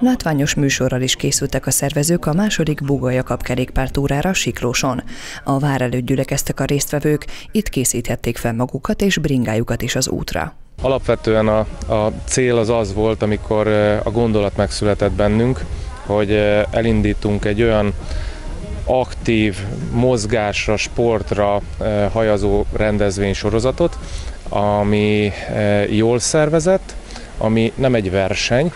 Látványos műsorral is készültek a szervezők a második Buga Kap kerékpártúrára Siklóson. A vár előtt gyülekeztek a résztvevők, itt készíthették fel magukat és bringájukat is az útra. Alapvetően a, a cél az az volt, amikor a gondolat megszületett bennünk, hogy elindítunk egy olyan aktív mozgásra, sportra hajazó rendezvénysorozatot, ami jól szervezett, ami nem egy verseny,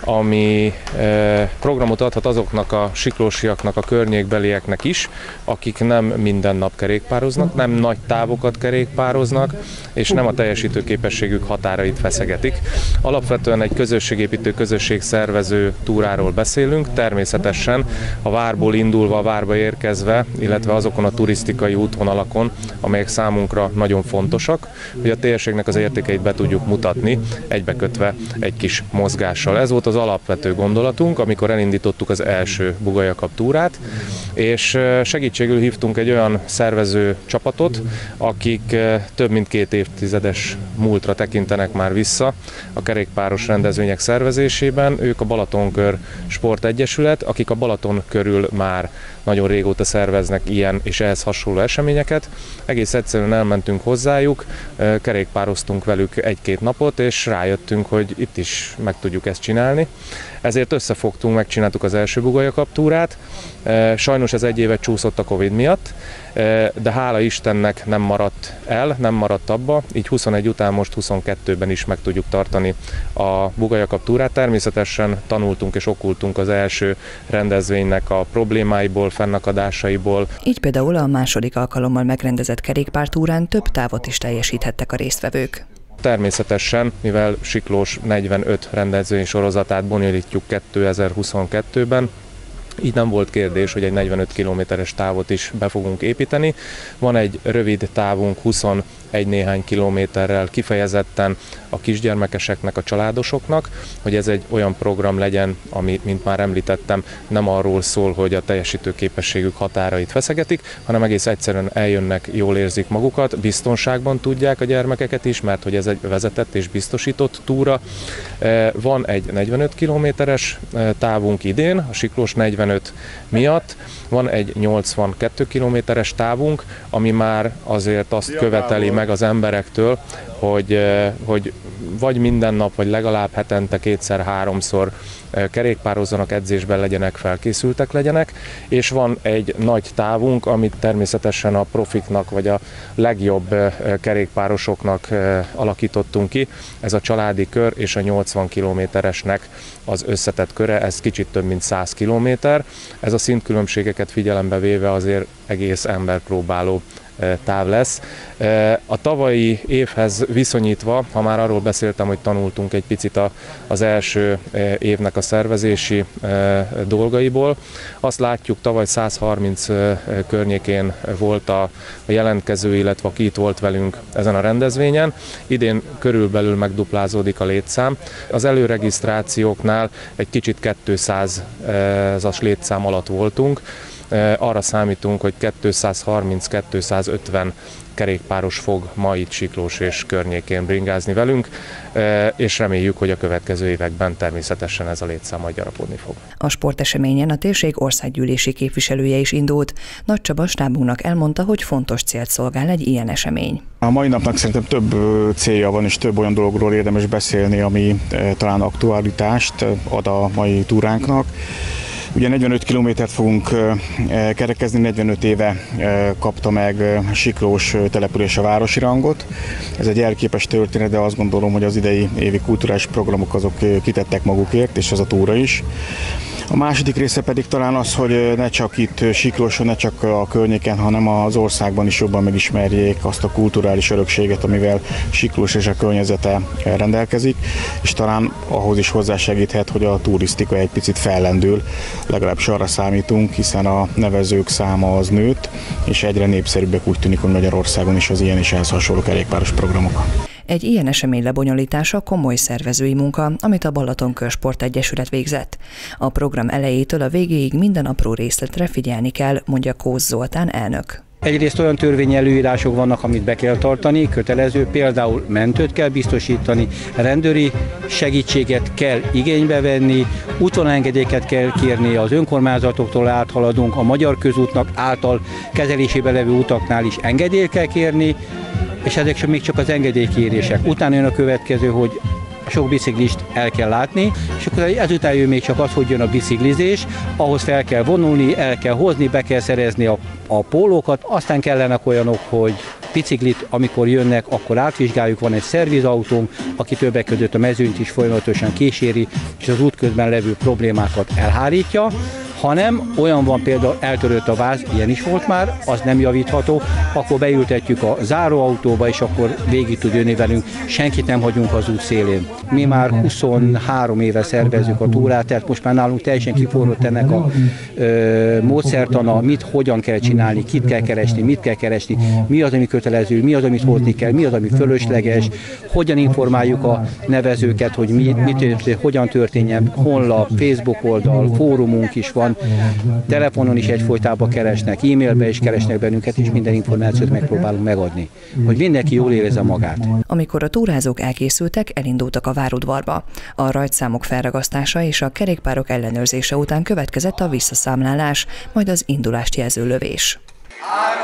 ami eh, programot adhat azoknak a siklósiaknak, a környékbelieknek is, akik nem minden nap kerékpároznak, nem nagy távokat kerékpároznak, és nem a teljesítőképességük határait feszegetik. Alapvetően egy közösségépítő, közösségszervező túráról beszélünk, természetesen a várból indulva, a várba érkezve, illetve azokon a turisztikai útvonalakon, amelyek számunkra nagyon fontosak, hogy a térségnek az értékeit be tudjuk mutatni, egybekötve egy kis mozgással. Ez volt az alapvető gondolatunk, amikor elindítottuk az első Bugajakap túrát, és segítségül hívtunk egy olyan szervező csapatot, akik több mint két évtizedes múltra tekintenek már vissza a kerékpáros rendezvények szervezésében. Ők a Balatonkör Sport Egyesület, akik a Balaton körül már nagyon régóta szerveznek ilyen és ehhez hasonló eseményeket. Egész egyszerűen elmentünk hozzájuk, kerékpároztunk velük egy-két napot, és rájöttünk, hogy itt is meg tudjuk ezt csinálni. Ezért összefogtunk, megcsináltuk az első Bugajakap túrát. Sajnos ez egy évet csúszott a Covid miatt, de hála Istennek nem maradt el, nem maradt abba, így 21 után most 22-ben is meg tudjuk tartani a Bugajakap túrát. Természetesen tanultunk és okultunk az első rendezvénynek a problémáiból, fennakadásaiból. Így például a második alkalommal megrendezett kerékpártúrán több távot is teljesíthettek a résztvevők. Természetesen, mivel Siklós 45 rendezvény sorozatát bonyolítjuk 2022-ben, így nem volt kérdés, hogy egy 45 kilométeres távot is be fogunk építeni. Van egy rövid távunk 21 néhány kilométerrel kifejezetten a kisgyermekeseknek, a családosoknak, hogy ez egy olyan program legyen, ami, mint már említettem, nem arról szól, hogy a teljesítő képességük határait feszegetik, hanem egész egyszerűen eljönnek, jól érzik magukat, biztonságban tudják a gyermekeket is, mert hogy ez egy vezetett és biztosított túra. E, van egy 45 kilométeres e, távunk idén, a Siklós 45 miatt, van egy 82 kilométeres távunk, ami már azért azt követeli meg az emberektől, hogy, hogy vagy minden nap, vagy legalább hetente kétszer-háromszor kerékpározzanak, edzésben legyenek, felkészültek legyenek, és van egy nagy távunk, amit természetesen a profiknak, vagy a legjobb kerékpárosoknak alakítottunk ki. Ez a családi kör és a 80 kilométeresnek az összetett köre, ez kicsit több mint 100 kilométer. Ez a szintkülönbségeket figyelembe véve azért egész emberpróbáló táv lesz. A tavalyi évhez viszonyítva, ha már arról beszéltem, hogy tanultunk egy picit az első évnek a szervezési dolgaiból, azt látjuk, tavaly 130 környékén volt a jelentkező, illetve aki itt volt velünk ezen a rendezvényen. Idén körülbelül megduplázódik a létszám. Az előregisztrációknál egy kicsit 200-as létszám alatt voltunk, arra számítunk, hogy 230-250 kerékpáros fog ma itt Siklós és környékén bringázni velünk, és reméljük, hogy a következő években természetesen ez a létszám majd gyarapodni fog. A sporteseményen a térség országgyűlési képviselője is indult. Nagy Csaba stábunknak elmondta, hogy fontos célt szolgál egy ilyen esemény. A mai napnak szerintem több célja van, és több olyan dologról érdemes beszélni, ami talán aktualitást ad a mai túránknak. Ugye 45 kilométert fogunk kerekezni, 45 éve kapta meg Siklós település a városi rangot. Ez egy elképes történet, de azt gondolom, hogy az idei évi kulturális programok azok kitettek magukért, és ez a túra is. A második része pedig talán az, hogy ne csak itt Siklóson, ne csak a környéken, hanem az országban is jobban megismerjék azt a kulturális örökséget, amivel Siklós és a környezete rendelkezik, és talán ahhoz is hozzásegíthet, hogy a turisztika egy picit fellendül, legalábbis arra számítunk, hiszen a nevezők száma az nőtt, és egyre népszerűbbek úgy tűnik, hogy Magyarországon is az ilyen és ehhez hasonló kerékpáros programok. Egy ilyen esemény lebonyolítása komoly szervezői munka, amit a Balaton Körsport Egyesület végzett. A program elejétől a végéig minden apró részletre figyelni kell, mondja Kóz Zoltán elnök. Egyrészt olyan törvény előírások vannak, amit be kell tartani, kötelező, például mentőt kell biztosítani, rendőri segítséget kell igénybe venni, útvonalengedélyeket kell kérni, az önkormányzatoktól áthaladunk, a Magyar Közútnak által kezelésében levő utaknál is engedélyt kell kérni, és ezek még csak az engedélykérések. Utána jön a következő, hogy sok biciklist el kell látni, és akkor ezután jön még csak az, hogy jön a biciklizés, ahhoz fel kell vonulni, el kell hozni, be kell szerezni a, a pólókat, aztán kellenek olyanok, hogy biciklit, amikor jönnek, akkor átvizsgáljuk, van egy szervizautónk, aki többek között a mezőnyt is folyamatosan kíséri, és az útközben levő problémákat elhárítja, hanem olyan van például eltörött a váz, ilyen is volt már, az nem javítható, akkor beültetjük a záróautóba, és akkor végig tud jönni velünk, senkit nem hagyunk az út szélén. Mi már 23 éve szervezzük a túrát, tehát most már nálunk teljesen kiforrott ennek a ö, módszertana, mit, hogyan kell csinálni, kit kell keresni, mit kell keresni, mi az, ami kötelező, mi az, amit hozni kell, mi az, ami fölösleges, hogyan informáljuk a nevezőket, hogy mi, mit, hogyan történjen, honlap, Facebook oldal, fórumunk is van, telefonon is egyfolytában keresnek, e-mailbe is keresnek bennünket, és minden információt megpróbálunk megadni, hogy mindenki jól érezze magát. Amikor a túrázók elkészültek, elindultak a várudvarba. A rajtszámok felragasztása és a kerékpárok ellenőrzése után következett a visszaszámlálás, majd az indulást jelző lövés. Három.